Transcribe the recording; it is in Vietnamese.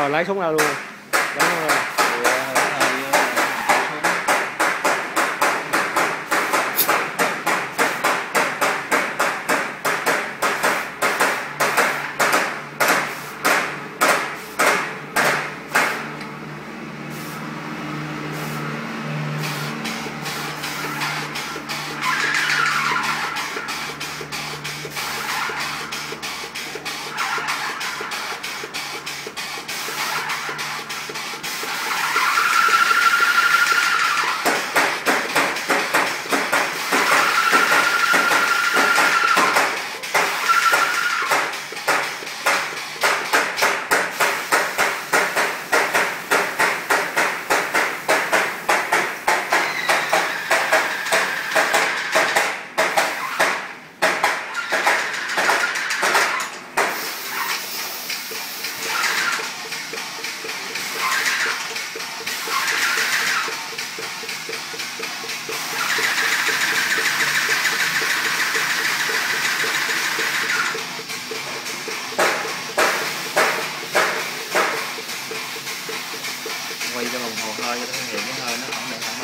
rồi lấy súng ra luôn. Đúng rồi quay cho đồng hồ hơi cho nó hiện cái hơi nó không để thẳng